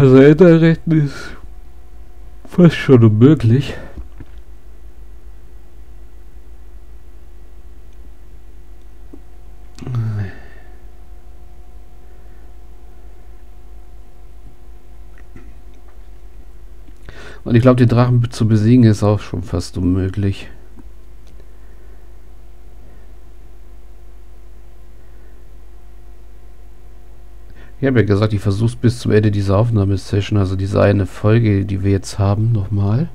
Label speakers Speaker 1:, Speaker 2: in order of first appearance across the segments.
Speaker 1: Also Enderretten ist fast schon unmöglich. Und ich glaube, die Drachen zu besiegen ist auch schon fast unmöglich. Ich habe ja gesagt, ich versuche es bis zum Ende dieser Aufnahmesession, also diese eine Folge, die wir jetzt haben, nochmal.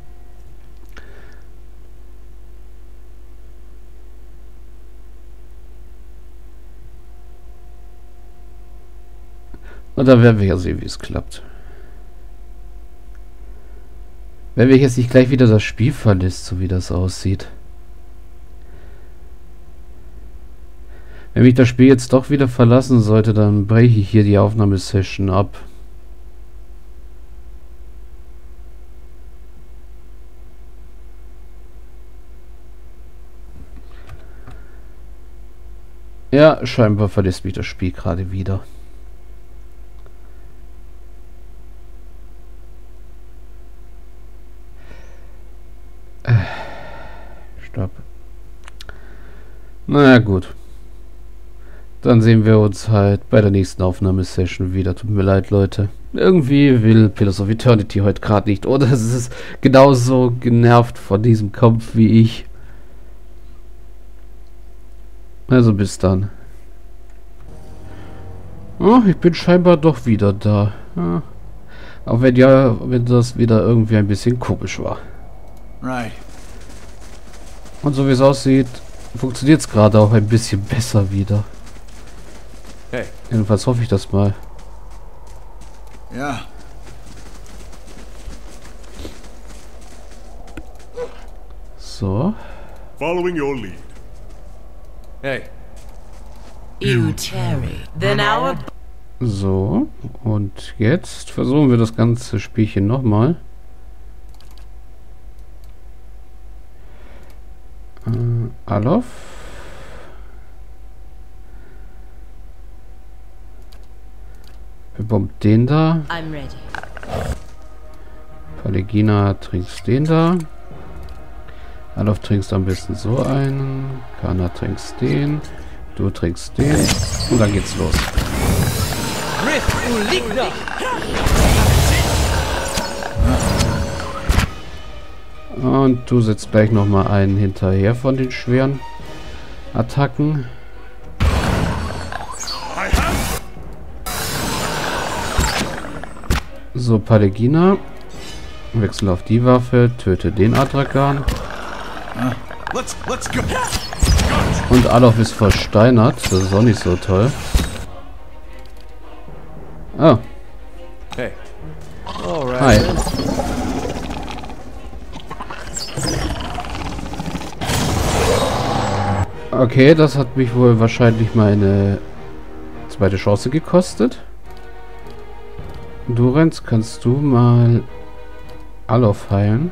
Speaker 1: Und dann werden wir ja sehen, wie es klappt. Wenn wir jetzt nicht gleich wieder das Spiel verlässt, so wie das aussieht. Wenn mich das Spiel jetzt doch wieder verlassen sollte, dann breche ich hier die Aufnahmesession ab. Ja, scheinbar verlässt mich das Spiel gerade wieder. Stopp. Naja, gut. Dann sehen wir uns halt bei der nächsten Aufnahmesession wieder. Tut mir leid, Leute. Irgendwie will Pillars of Eternity heute gerade nicht. Oder es ist genauso genervt von diesem Kampf wie ich. Also bis dann. Oh, ich bin scheinbar doch wieder da. Ja. Auch wenn ja, wenn das wieder irgendwie ein bisschen komisch war.
Speaker 2: Right.
Speaker 1: Und so wie es aussieht, funktioniert es gerade auch ein bisschen besser wieder. Jedenfalls hoffe ich das mal.
Speaker 2: Ja.
Speaker 1: So.
Speaker 3: Following your lead.
Speaker 2: Hey.
Speaker 4: You tarry. Then our
Speaker 1: So. Und jetzt versuchen wir das ganze Spielchen nochmal. Äh, Alof. Bomben den da.
Speaker 4: I'm ready.
Speaker 1: Palegina trinkst den da. Alof trinkst am besten so einen. Kana trinkst den. Du trinkst den. Und dann geht's los. Und du setzt gleich nochmal einen hinterher von den schweren Attacken. So, Palegina. Wechsel auf die Waffe. Töte den
Speaker 2: go.
Speaker 1: Und Alof ist versteinert. Das ist auch nicht so toll. Oh,
Speaker 2: Hey.
Speaker 1: Hi. Okay, das hat mich wohl wahrscheinlich meine zweite Chance gekostet. Durenz, kannst du mal Alof heilen?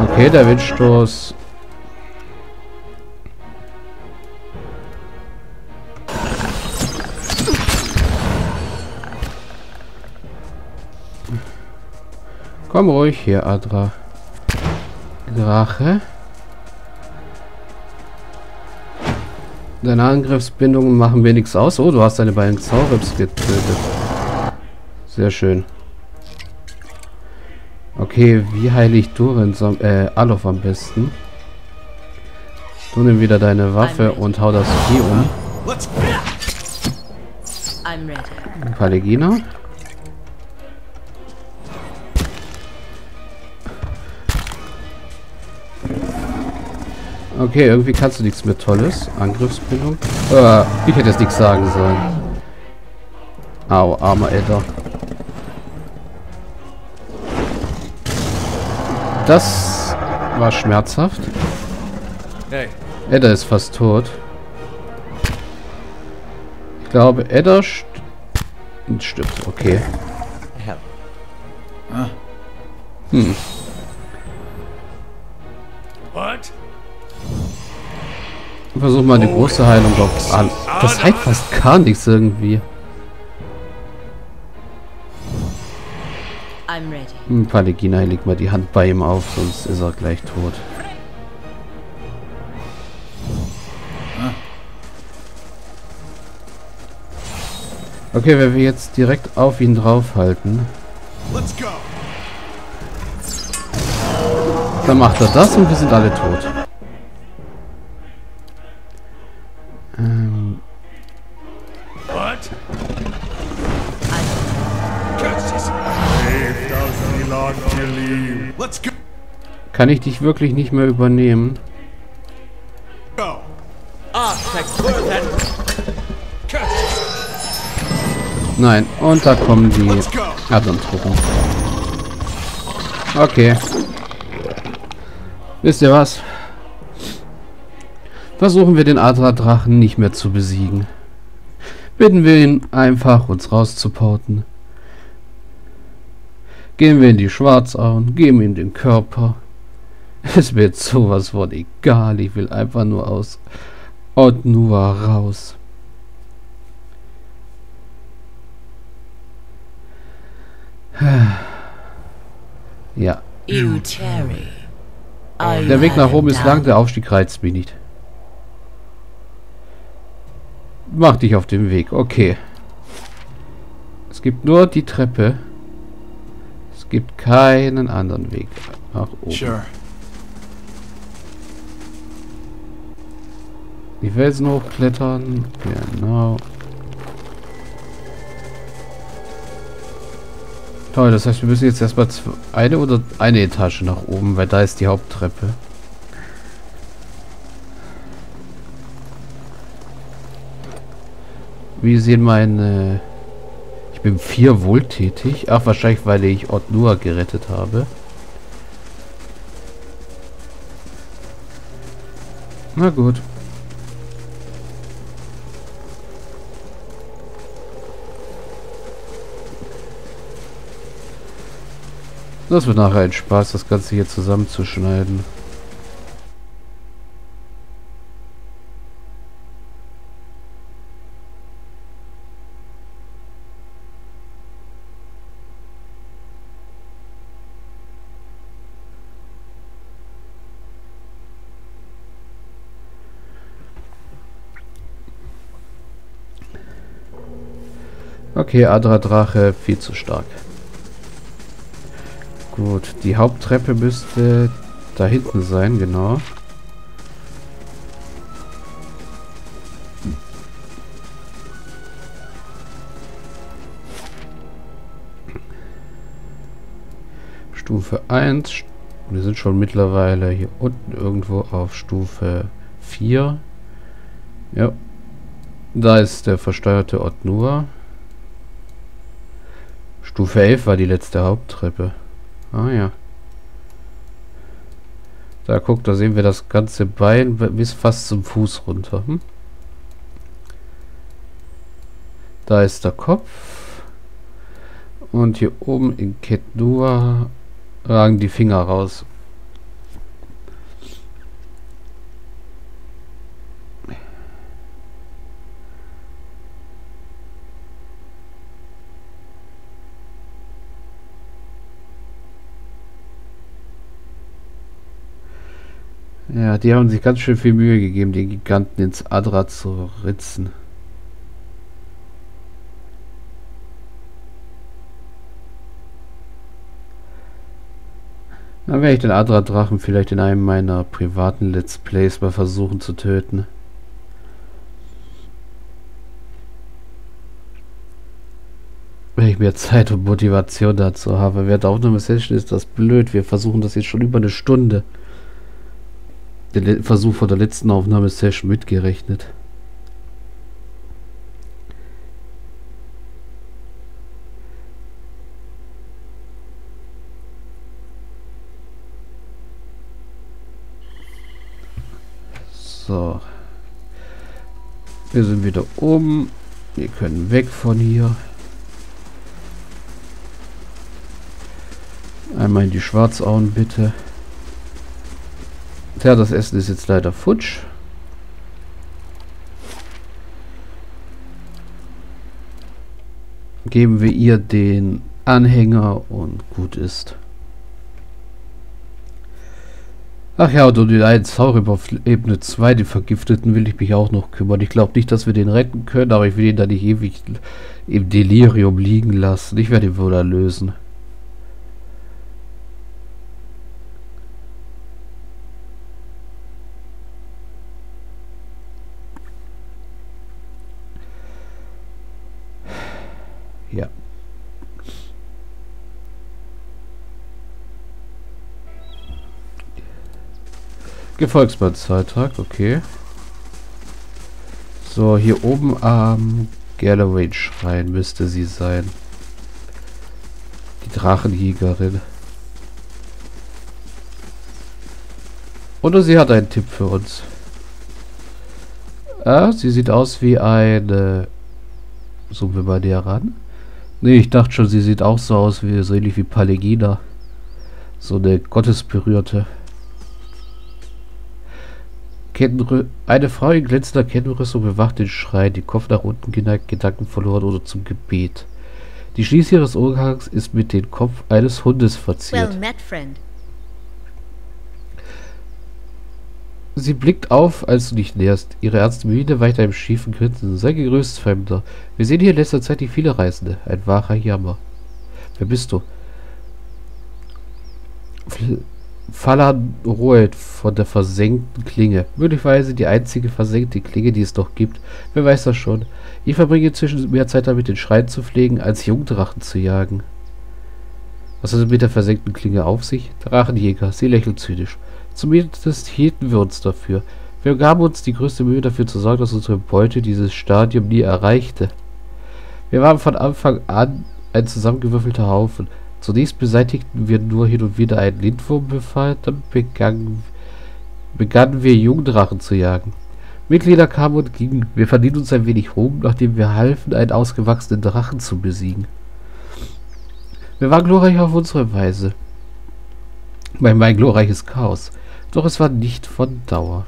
Speaker 1: Okay, der Windstoß. Komm ruhig hier, Adra. Drache. Deine Angriffsbindungen machen mir nichts aus. Oh, du hast deine beiden Zaurips getötet. Sehr schön. Okay, wie heile ich Durin, äh, Alof am besten? Du nimm wieder deine Waffe und hau das Vieh um.
Speaker 2: Let's
Speaker 1: Okay, irgendwie kannst du nichts mehr Tolles. Angriffsbildung. Äh, ich hätte jetzt nichts sagen sollen. Au, armer Edda. Das war schmerzhaft.
Speaker 2: Hey.
Speaker 1: Edda ist fast tot. Ich glaube, Edda st stirbt. Okay. Hm.
Speaker 5: What?
Speaker 1: Versuch mal die große Heilung auf an. Das heilt fast gar nichts irgendwie.
Speaker 4: I'm ready.
Speaker 1: Hm, Palegina legt mal die Hand bei ihm auf, sonst ist er gleich tot. Okay, wenn wir jetzt direkt auf ihn draufhalten,
Speaker 3: Let's go.
Speaker 1: dann macht er das und wir sind alle tot. Ähm,
Speaker 2: What?
Speaker 1: Kann ich dich wirklich nicht mehr übernehmen?
Speaker 2: Ah!
Speaker 1: Nein, und da kommen die
Speaker 3: Let's go.
Speaker 1: anderen Truppen. Okay. Wisst ihr was? Versuchen wir den Adra-Drachen nicht mehr zu besiegen. Bitten wir ihn einfach, uns rauszuporten. Gehen wir in die Schwarzauen, geben ihm den Körper. Es wird sowas von egal, ich will einfach nur aus Otnua raus. Ja, der Weg nach oben ist lang, der Aufstieg reizt mich nicht. Mach dich auf den Weg, okay. Es gibt nur die Treppe. Es gibt keinen anderen Weg nach oben.
Speaker 2: Sure.
Speaker 1: Die Felsen hochklettern. Genau. Toll, das heißt, wir müssen jetzt erstmal eine oder eine Etage nach oben, weil da ist die Haupttreppe. Wie sehen meine... Ich bin vier wohltätig. Ach, wahrscheinlich, weil ich Otnua gerettet habe. Na gut. Das wird nachher ein Spaß, das Ganze hier zusammenzuschneiden. Okay, Adra Drache, viel zu stark. Gut, die Haupttreppe müsste da hinten sein, genau. Stufe 1. Wir sind schon mittlerweile hier unten irgendwo auf Stufe 4. Ja. Da ist der versteuerte Ort nur. Stufe 11 war die letzte Haupttreppe. Ah ja. Da guckt, da sehen wir das ganze Bein bis fast zum Fuß runter. Hm? Da ist der Kopf. Und hier oben in Ketnua ragen die Finger raus. Ja, die haben sich ganz schön viel Mühe gegeben, den Giganten ins Adra zu ritzen. Dann werde ich den Adra-Drachen vielleicht in einem meiner privaten Let's Plays mal versuchen zu töten. Wenn ich mehr Zeit und Motivation dazu habe. Während der Aufnahmesession ist das blöd. Wir versuchen das jetzt schon über eine Stunde. Den Versuch von der letzten Aufnahmesession mitgerechnet. So. Wir sind wieder oben. Wir können weg von hier. Einmal in die Schwarzauen bitte. Tja, das Essen ist jetzt leider futsch. Geben wir ihr den Anhänger und gut ist. Ach ja, und um den einen Zauber auf Ebene 2, den Vergifteten, will ich mich auch noch kümmern. Ich glaube nicht, dass wir den retten können, aber ich will ihn da nicht ewig im Delirium liegen lassen. Ich werde ihn wohl erlösen. Gefolgsmann-Zeitrag, okay. So, hier oben am Galloway-Schrein müsste sie sein. Die Drachenjägerin. Oder sie hat einen Tipp für uns. Ah, sie sieht aus wie eine... Zoomen wir mal näher ran. Nee, ich dachte schon, sie sieht auch so aus, wie so ähnlich wie Palegina. So eine Gottesberührte. Kettenrü eine Frau in glänzender Kettenrüstung bewacht den Schrein, die Kopf nach unten geneigt, Gedanken verloren oder zum Gebet. Die Schließe ihres Umhangs ist mit dem Kopf eines Hundes verziert.
Speaker 6: Well met, friend.
Speaker 1: Sie blickt auf, als du dich näherst. Ihre ernste Miene weicht einem schiefen Grinsen. Sei gegrüßt, Fremder. Wir sehen hier in letzter Zeit nicht viele Reisende. Ein wahrer Jammer. Wer bist du? Fl Roed von der versenkten Klinge. Möglicherweise die einzige versenkte Klinge, die es noch gibt. Wer weiß das schon. Ich verbringe inzwischen mehr Zeit damit, den Schrein zu pflegen, als Jungdrachen zu jagen. Was hat es mit der versenkten Klinge auf sich? Drachenjäger. Sie lächelt zynisch. Zumindest hielten wir uns dafür. Wir gaben uns die größte Mühe dafür zu sorgen, dass unsere Beute dieses Stadium nie erreichte. Wir waren von Anfang an ein zusammengewürfelter Haufen. Zunächst beseitigten wir nur hin und wieder einen Lindwurmbefall, dann begannen, begannen wir Jungdrachen zu jagen. Mitglieder kamen und gingen. Wir verdienten uns ein wenig Ruhm, nachdem wir halfen, einen ausgewachsenen Drachen zu besiegen. Wir waren glorreich auf unsere Weise. Mein glorreiches Chaos. Doch es war nicht von Dauer.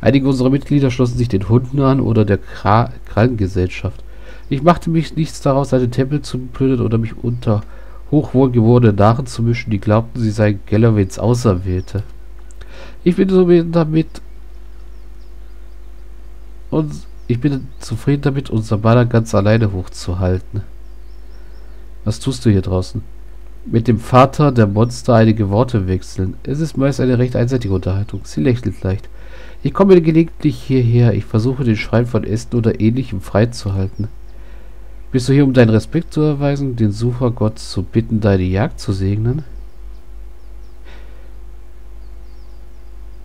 Speaker 1: Einige unserer Mitglieder schlossen sich den Hunden an oder der Kra Krallengesellschaft. Ich machte mich nichts daraus, einen Tempel zu plündern oder mich unter hochwohlgeborene Narren zu mischen, die glaubten, sie seien Galloways Auserwählte. Ich bin zufrieden damit, und ich bin zufrieden damit, unser Banner ganz alleine hochzuhalten. Was tust du hier draußen? Mit dem Vater der Monster einige Worte wechseln. Es ist meist eine recht einseitige Unterhaltung. Sie lächelt leicht. Ich komme gelegentlich hierher. Ich versuche den Schrein von Essen oder ähnlichem freizuhalten. Bist du hier, um deinen Respekt zu erweisen, den Sucher Gott zu bitten, deine Jagd zu segnen?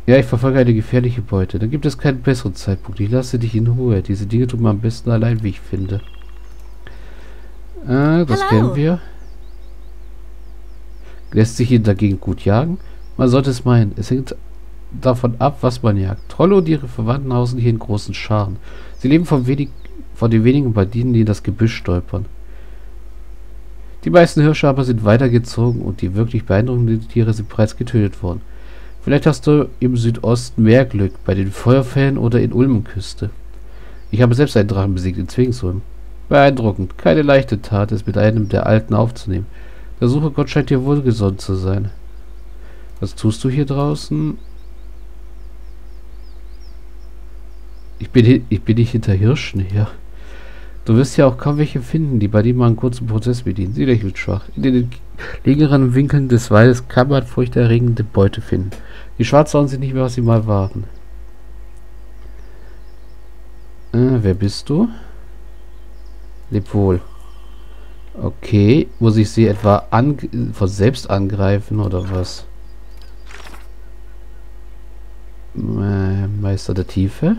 Speaker 1: Ja, ich verfolge eine gefährliche Beute. Dann gibt es keinen besseren Zeitpunkt. Ich lasse dich in Ruhe. Diese Dinge tun wir am besten allein, wie ich finde. Ah, das
Speaker 6: Hello.
Speaker 1: kennen wir. Lässt sich ihn dagegen gut jagen? Man sollte es meinen. Es hängt davon ab, was man jagt. Trolle und ihre Verwandten hausen hier in großen Scharen. Sie leben von, wenig, von den wenigen Banditen, die in das Gebüsch stolpern. Die meisten Hirsche aber sind weitergezogen und die wirklich beeindruckenden Tiere sind bereits getötet worden. Vielleicht hast du im Südosten mehr Glück, bei den Feuerfällen oder in Ulmenküste. Ich habe selbst einen Drachen besiegt in Zwingsulm. Beeindruckend. Keine leichte Tat, es mit einem der Alten aufzunehmen. Der Suche Gott scheint dir wohlgesonnen zu sein. Was tust du hier draußen? Ich bin, ich bin nicht hinter Hirschen her. Du wirst ja auch kaum welche finden, die bei dir mal einen kurzen Prozess bedienen. Sie lächelt schwach. In den längeren Winkeln des Waldes kann man furchterregende Beute finden. Die Schwarzhauen sind nicht mehr, was sie mal waren. Äh, wer bist du? Leb wohl. Okay, muss ich sie etwa von selbst angreifen oder was? Äh, Meister der Tiefe.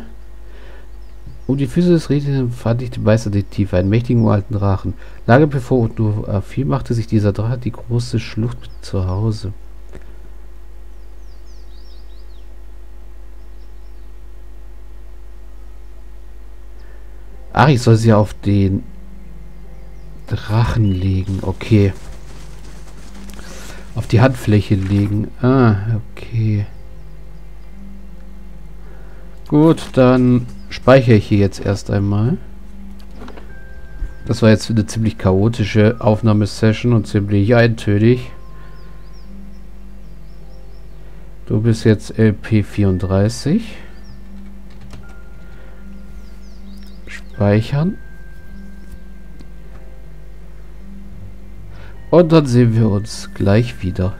Speaker 1: Um die Füße des Redners fand ich den Meister der Tiefe, einen mächtigen uralten Drachen. Lange bevor und nur viel machte sich dieser Drache die große Schlucht zu Hause. Ach, ich soll sie auf den Drachen legen. Okay. Auf die Handfläche legen. Ah, okay. Gut, dann speichere ich hier jetzt erst einmal. Das war jetzt eine ziemlich chaotische Aufnahmesession und ziemlich eintönig. Du bist jetzt LP34. Speichern. Und dann sehen wir uns gleich wieder.